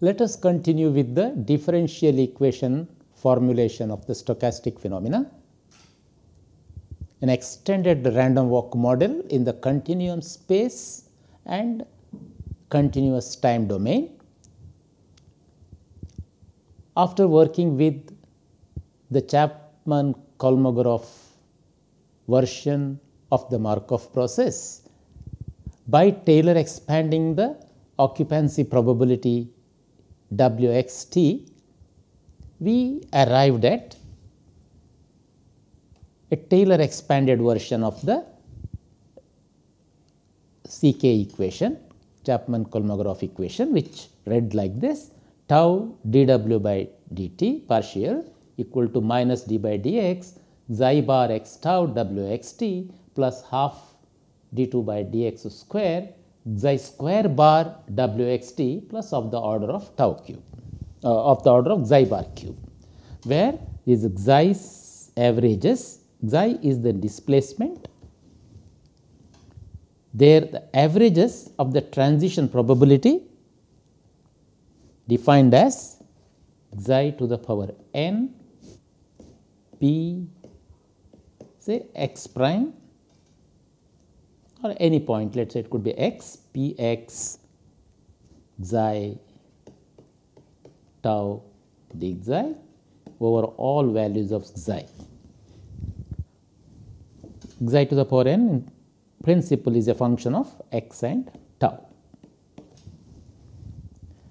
Let us continue with the differential equation formulation of the stochastic phenomena. An extended random walk model in the continuum space and continuous time domain. After working with the Chapman Kolmogorov version of the Markov process by Taylor expanding the occupancy probability Wxt, we arrived at a Taylor expanded version of the CK equation, Chapman Kolmogorov equation, which read like this tau dw by dt partial equal to minus d by dx xi bar x tau wxt plus half d2 by dx square xi square bar wxt plus of the order of tau cube uh, of the order of xi bar cube, where these averages, xi is the displacement, there the averages of the transition probability defined as xi to the power n p say x prime or any point let us say it could be x p x xi tau d xi over all values of xi. xi to the power n principle is a function of x and tau.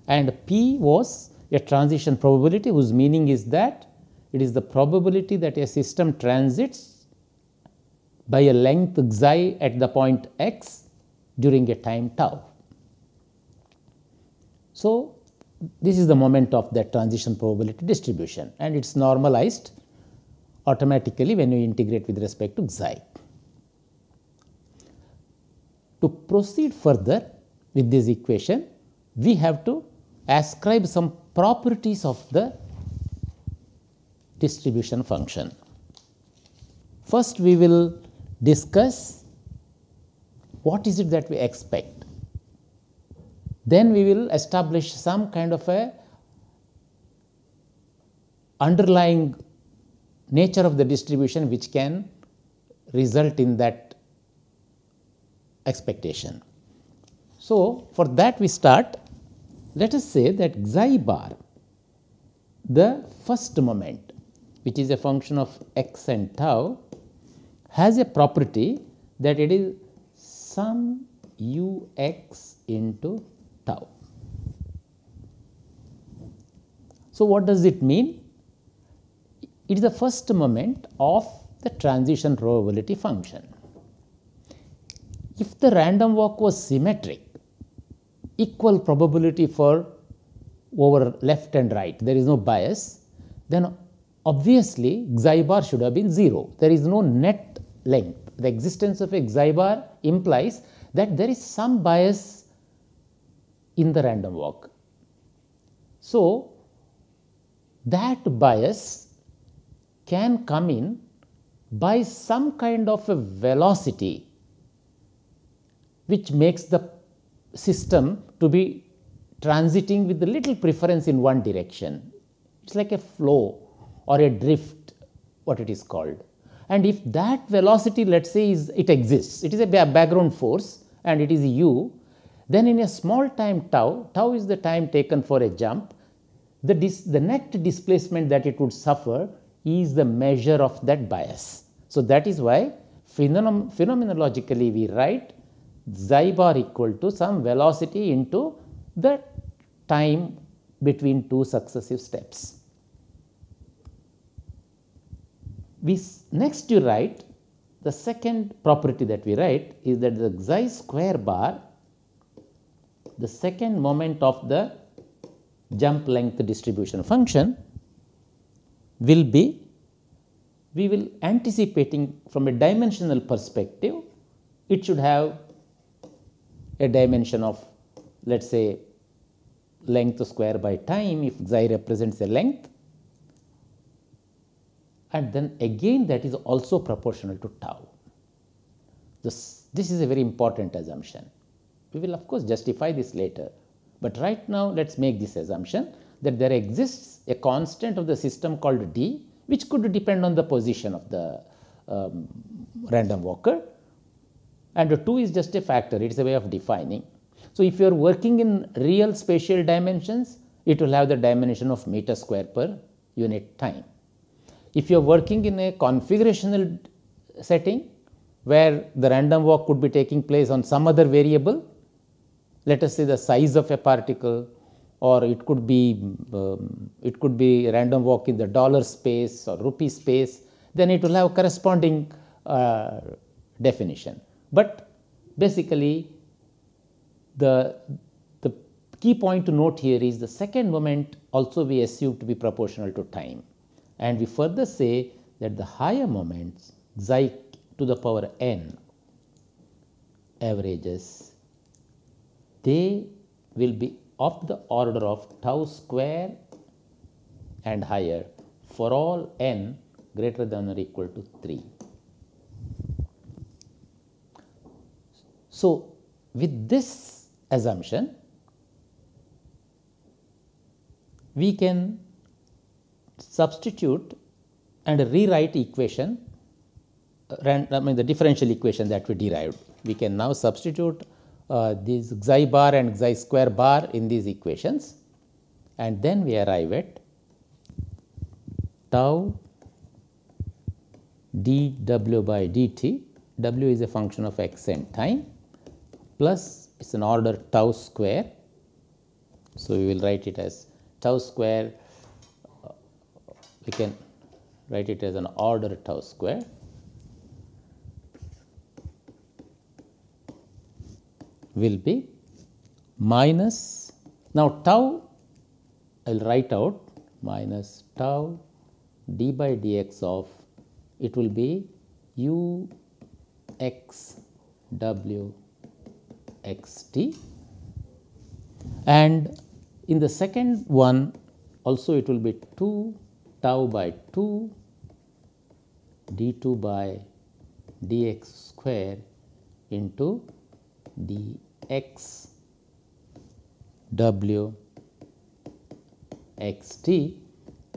And p was a transition probability whose meaning is that it is the probability that a system transits by a length xi at the point x during a time tau. So, this is the moment of that transition probability distribution and it is normalized automatically when you integrate with respect to xi. To proceed further with this equation, we have to ascribe some properties of the distribution function. First, we will discuss what is it that we expect. Then we will establish some kind of a underlying nature of the distribution which can result in that expectation. So, for that we start let us say that xi bar the first moment which is a function of x and tau has a property that it is some u x into tau. So, what does it mean? It is the first moment of the transition probability function. If the random walk was symmetric, equal probability for over left and right, there is no bias, then obviously xi bar should have been 0. There is no net length. The existence of a xi bar implies that there is some bias in the random walk. So, that bias can come in by some kind of a velocity which makes the system to be transiting with a little preference in one direction. It is like a flow or a drift what it is called. And if that velocity let us say is it exists, it is a background force and it is u, then in a small time tau, tau is the time taken for a jump, the, dis, the net displacement that it would suffer is the measure of that bias. So, that is why phenom phenomenologically we write xi bar equal to some velocity into the time between two successive steps. We next you write the second property that we write is that the xi square bar the second moment of the jump length distribution function will be we will anticipating from a dimensional perspective it should have a dimension of let us say length square by time if xi represents a length and then again that is also proportional to tau. This, this is a very important assumption. We will of course justify this later, but right now let us make this assumption that there exists a constant of the system called d which could depend on the position of the um, random walker and 2 is just a factor, it is a way of defining. So, if you are working in real spatial dimensions, it will have the dimension of meter square per unit time. If you are working in a configurational setting where the random walk could be taking place on some other variable, let us say the size of a particle or it could be um, it could be random walk in the dollar space or rupee space, then it will have corresponding uh, definition. But basically the, the key point to note here is the second moment also we assume to be proportional to time and we further say that the higher moments xi to the power n averages they will be of the order of tau square and higher for all n greater than or equal to 3. So, with this assumption, we can substitute and rewrite equation uh, I mean the differential equation that we derived. We can now substitute uh, these xi bar and xi square bar in these equations and then we arrive at tau dw by dt, w is a function of x and time plus it is an order tau square. So, we will write it as tau square, uh, we can write it as an order tau square will be minus now tau I will write out minus tau d by dx of it will be u x w x t. And in the second one also it will be 2 tau by 2 d 2 by dx square into dx w x t.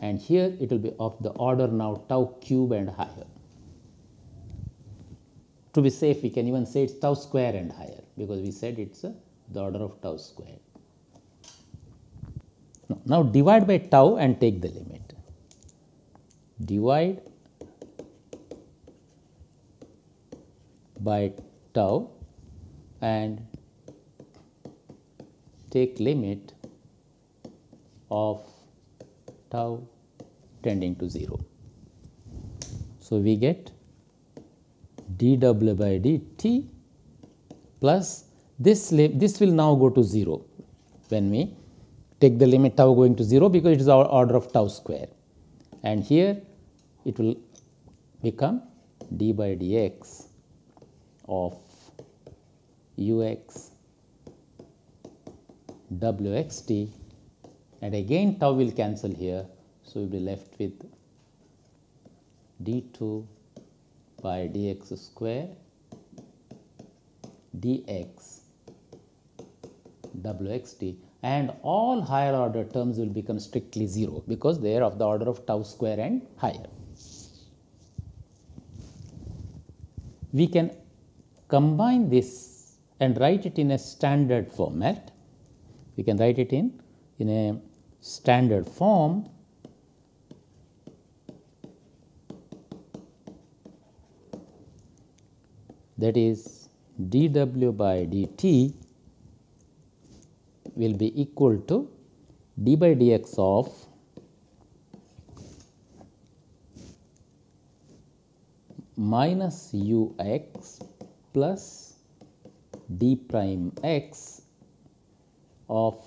And here it will be of the order now tau cube and higher. To be safe we can even say it is tau square and higher because we said it is the order of tau square. Now, divide by tau and take the limit. Divide by tau and take limit of tau tending to 0. So, we get dw by dt plus this, this will now go to 0 when we take the limit tau going to 0 because it is our order of tau square and here it will become d by dx of ux wxt and again tau will cancel here. So, we will be left with d2 by dx square dx wxt and all higher order terms will become strictly 0 because they are of the order of tau square and higher. We can combine this and write it in a standard format. We can write it in, in a standard form that is dw by dt will be equal to d by dx of minus ux plus d prime x of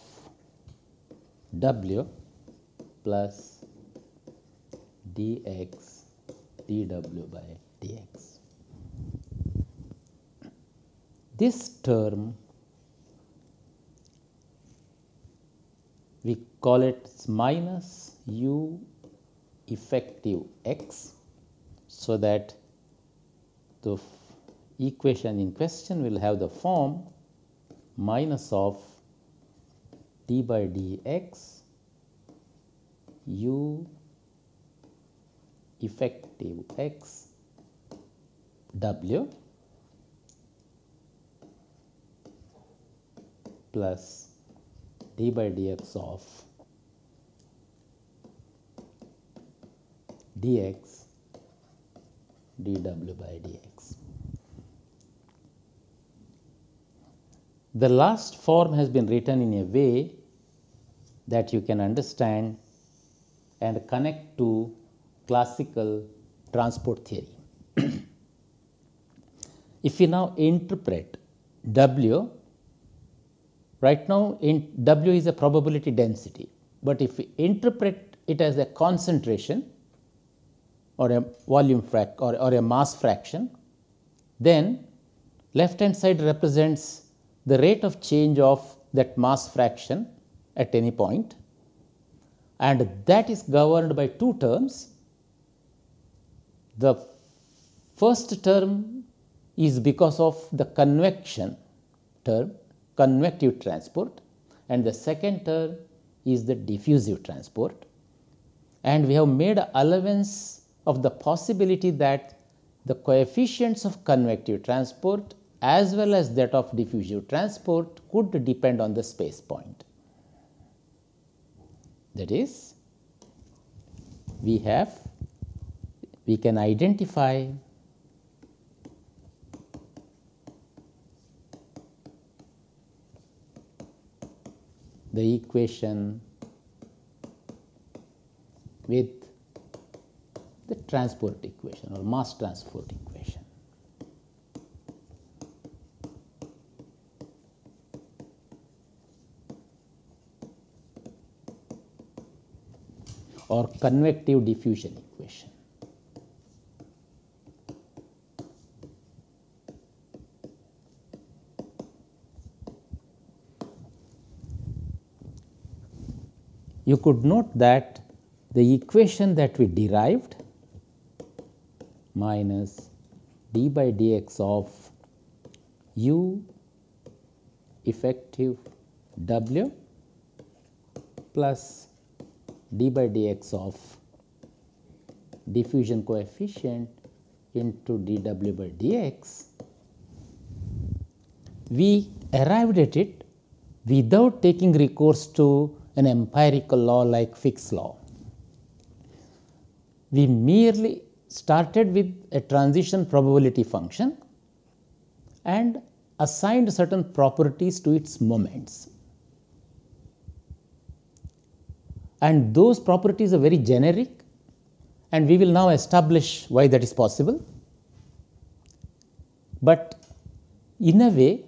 w plus dx dw by dx. This term we call it minus u effective x so that the equation in question will have the form minus of d by dx u effective x w plus d by dx of dx dw by dx. The last form has been written in a way that you can understand and connect to classical transport theory. if we now interpret W, right now in W is a probability density, but if we interpret it as a concentration or a volume frac or, or a mass fraction, then left hand side represents the rate of change of that mass fraction at any point. And that is governed by two terms. The first term is because of the convection term, convective transport and the second term is the diffusive transport. And we have made allowance of the possibility that the coefficients of convective transport as well as that of diffusive transport could depend on the space point. That is, we have, we can identify the equation with the transport equation or mass transport equation. or convective diffusion equation. You could note that the equation that we derived minus d by dx of u effective w plus d by dx of diffusion coefficient into dw by dx, we arrived at it without taking recourse to an empirical law like Fick's law. We merely started with a transition probability function and assigned certain properties to its moments. and those properties are very generic and we will now establish why that is possible. But in a way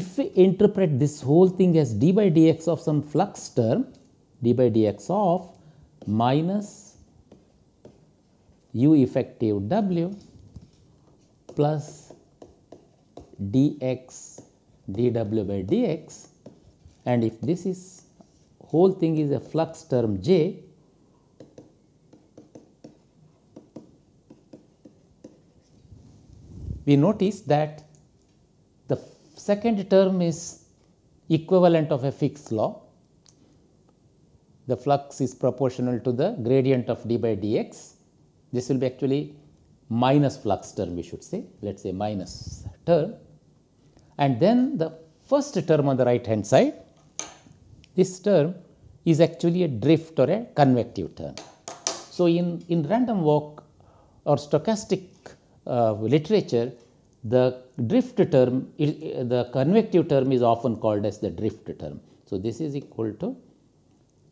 if we interpret this whole thing as d by dx of some flux term d by dx of minus u effective w plus dx dw by dx. And if this is whole thing is a flux term J, we notice that the second term is equivalent of a Fick's law. The flux is proportional to the gradient of d by dx. This will be actually minus flux term we should say, let us say minus term. And then the first term on the right hand side this term is actually a drift or a convective term. So, in, in random walk or stochastic uh, literature, the drift term, the convective term is often called as the drift term. So, this is equal to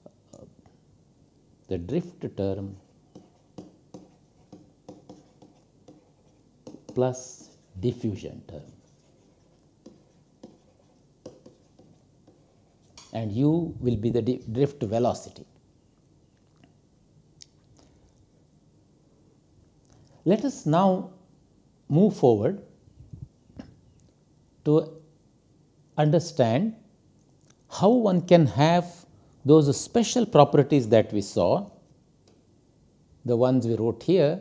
uh, the drift term plus diffusion term. and u will be the drift velocity. Let us now move forward to understand how one can have those special properties that we saw, the ones we wrote here,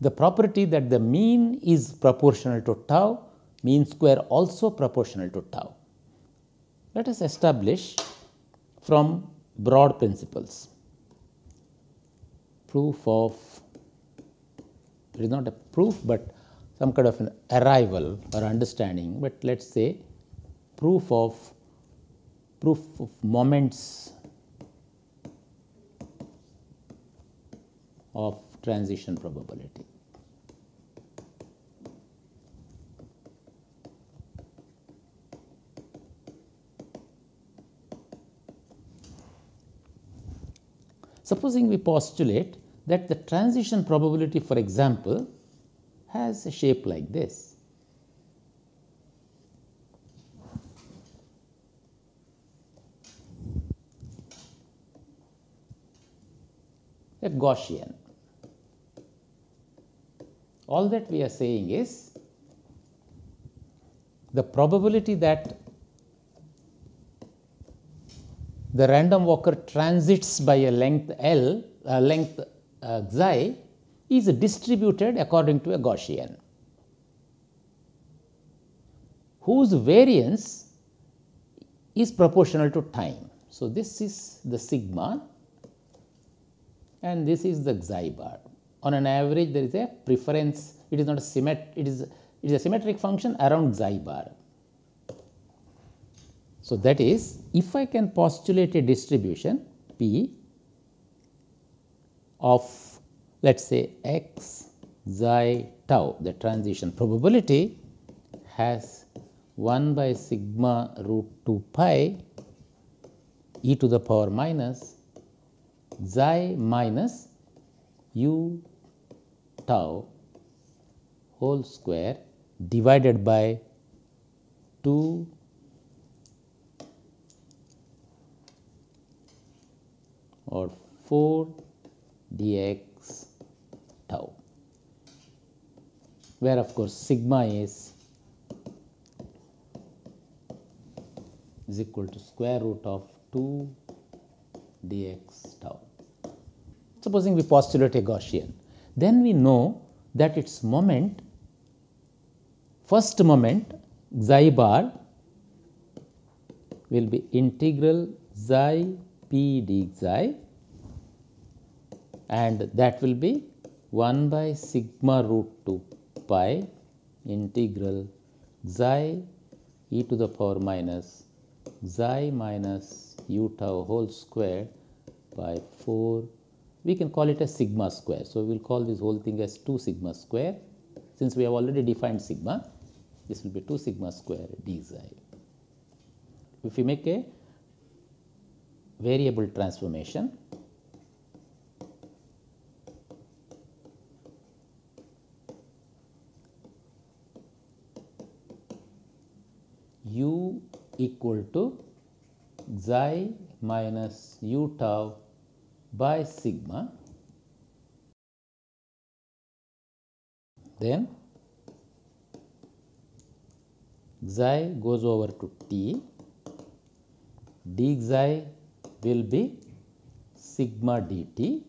the property that the mean is proportional to tau, mean square also proportional to tau. Let us establish from broad principles. Proof of, it is not a proof, but some kind of an arrival or understanding, but let us say proof of proof of moments of transition probability. Supposing we postulate that the transition probability for example has a shape like this. A Gaussian. All that we are saying is the probability that the random walker transits by a length L, uh, length uh, xi is distributed according to a Gaussian, whose variance is proportional to time. So, this is the sigma and this is the xi bar. On an average, there is a preference, it is not a symmetric, it is, it is a symmetric function around xi bar. So, that is if I can postulate a distribution P of let us say x xi tau. The transition probability has 1 by sigma root 2 pi e to the power minus xi minus u tau whole square divided by 2 or 4 dx tau, where of course sigma is is equal to square root of 2 dx tau. Supposing we postulate a Gaussian, then we know that its moment, first moment xi bar will be integral xi p d xi and that will be 1 by sigma root 2 pi integral xi e to the power minus xi minus u tau whole square by 4 we can call it a sigma square. So, we will call this whole thing as 2 sigma square since we have already defined sigma this will be 2 sigma square d xi. If we make a variable transformation u equal to xi minus u tau by sigma. Then xi goes over to t. d xi will be sigma dt.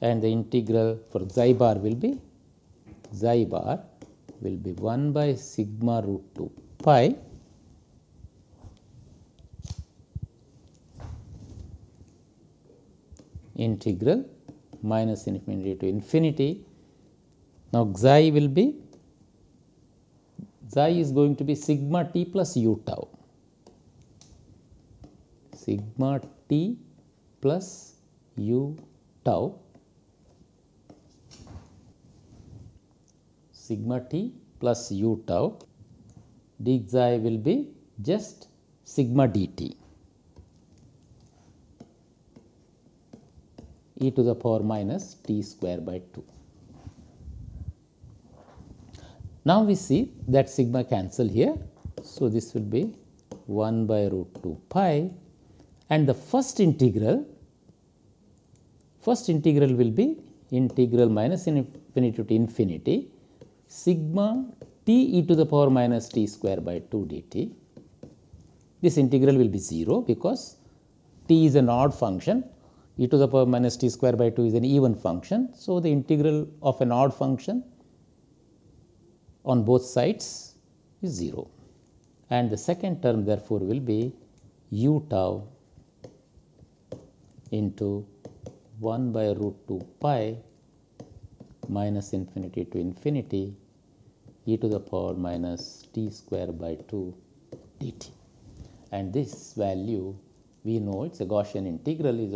And the integral for xi bar will be xi bar will be 1 by sigma root 2 pi integral minus infinity to infinity. Now, xi will be xi is going to be sigma t plus u tau. Sigma t plus u tau. Sigma t plus u tau. D xi will be just sigma dt e to the power minus t square by 2. Now, we see that sigma cancel here. So, this will be 1 by root 2 pi and the first integral, first integral will be integral minus infinity to infinity sigma t e to the power minus t square by 2 dt. This integral will be 0 because t is an odd function e to the power minus t square by 2 is an even function. So, the integral of an odd function on both sides is 0 and the second term therefore will be u tau into 1 by root 2 pi minus infinity to infinity e to the power minus t square by 2 dt. And this value we know it's a Gaussian integral is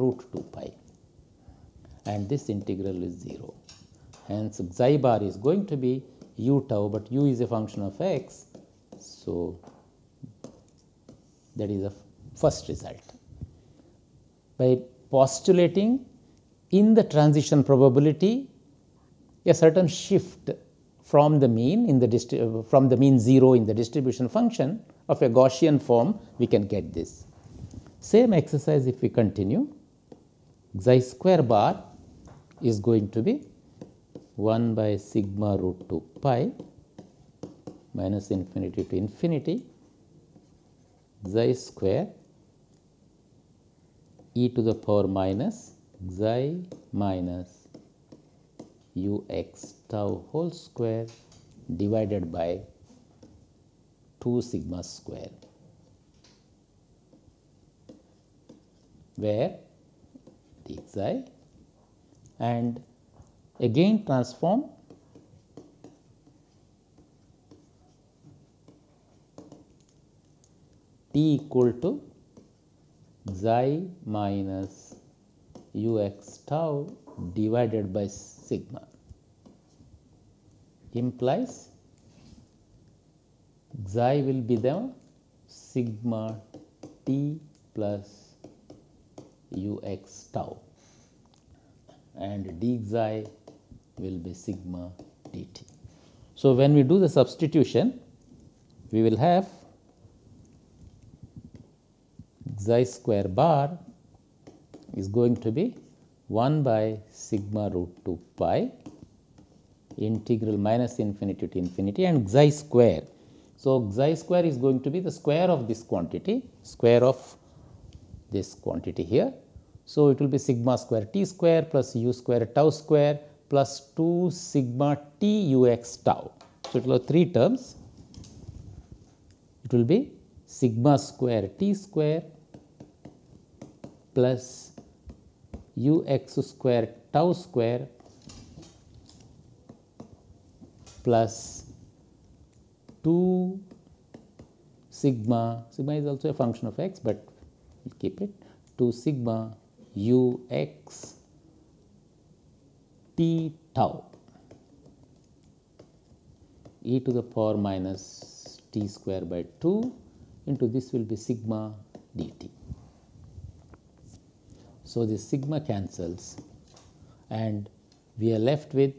root 2 pi and this integral is 0. Hence, xi bar is going to be u tau, but u is a function of x. So, that is the first result. By postulating in the transition probability a certain shift from the mean in the from the mean 0 in the distribution function of a Gaussian form, we can get this. Same exercise if we continue, xi square bar is going to be 1 by sigma root 2 pi minus infinity to infinity. Xi square e to the power minus xi minus u x tau whole square divided by 2 sigma square where? The xi and again transform. T equal to xi minus ux tau divided by sigma. Implies xi will be the sigma t plus ux tau and d xi will be sigma dt. So, when we do the substitution, we will have xi square bar is going to be 1 by sigma root 2 pi integral minus infinity to infinity and xi square. So, xi square is going to be the square of this quantity, square of this quantity here. So, it will be sigma square t square plus u square tau square plus 2 sigma t u x tau. So, it will have 3 terms. It will be sigma square t square plus u x square tau square plus 2 sigma, sigma is also a function of x, but we will keep it 2 sigma u x t tau e to the power minus t square by 2 into this will be sigma dt. So, this sigma cancels and we are left with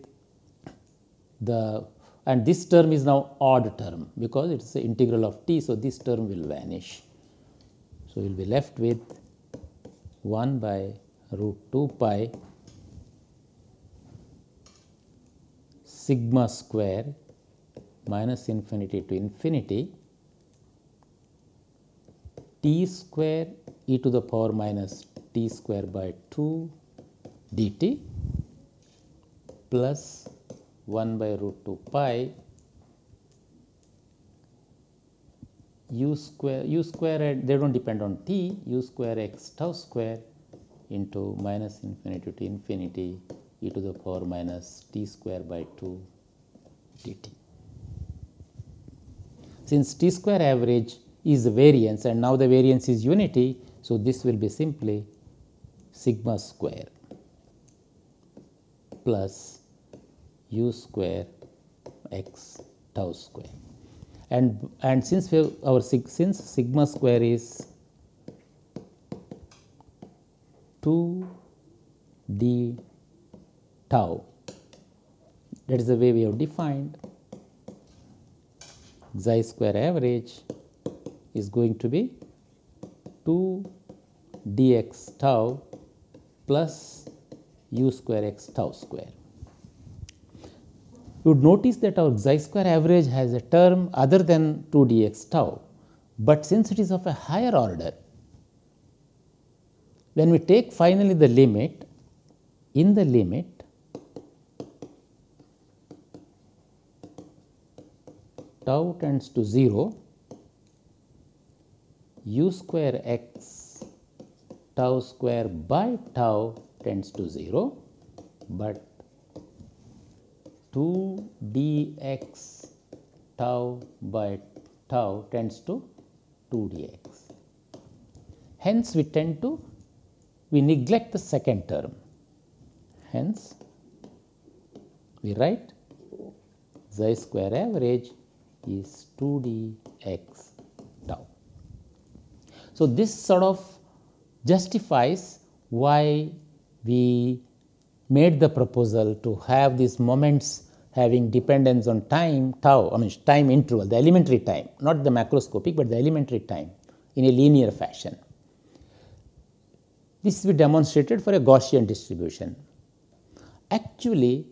the and this term is now odd term because it is the integral of t. So, this term will vanish. So, we will be left with 1 by root 2 pi sigma square minus infinity to infinity t square e to the power minus t square by 2 dt plus 1 by root 2 pi u square u square they do not depend on t u square x tau square into minus infinity to infinity e to the power minus t square by 2 dt. Since t square average is the variance and now the variance is unity, so this will be simply sigma square plus u square x tau square. And, and since we have our since sigma square is 2 d tau. That is the way we have defined xi square average is going to be 2 dx tau plus u square x tau square. You would notice that our xi square average has a term other than 2 dx tau, but since it is of a higher order, when we take finally the limit, in the limit tau tends to 0, u square x tau square by tau tends to 0, but 2 dx tau by tau tends to 2 dx. Hence, we tend to we neglect the second term. Hence, we write xi square average is 2d x tau. So, this sort of justifies why we made the proposal to have these moments having dependence on time tau, I mean time interval, the elementary time, not the macroscopic, but the elementary time in a linear fashion. This we demonstrated for a Gaussian distribution. Actually,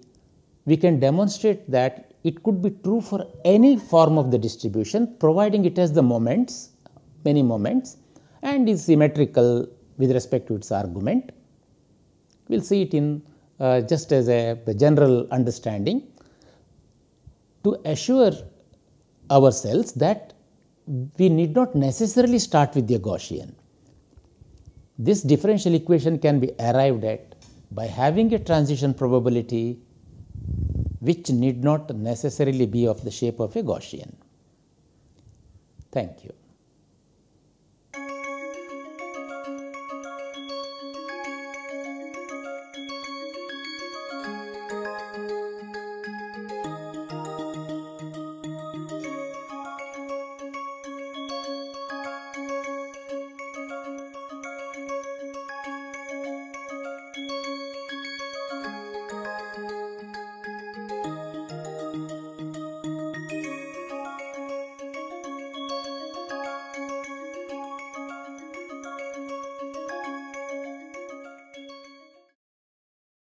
we can demonstrate that it could be true for any form of the distribution providing it has the moments, many moments and is symmetrical with respect to its argument. We will see it in uh, just as a general understanding to assure ourselves that we need not necessarily start with the Gaussian. This differential equation can be arrived at by having a transition probability which need not necessarily be of the shape of a Gaussian. Thank you.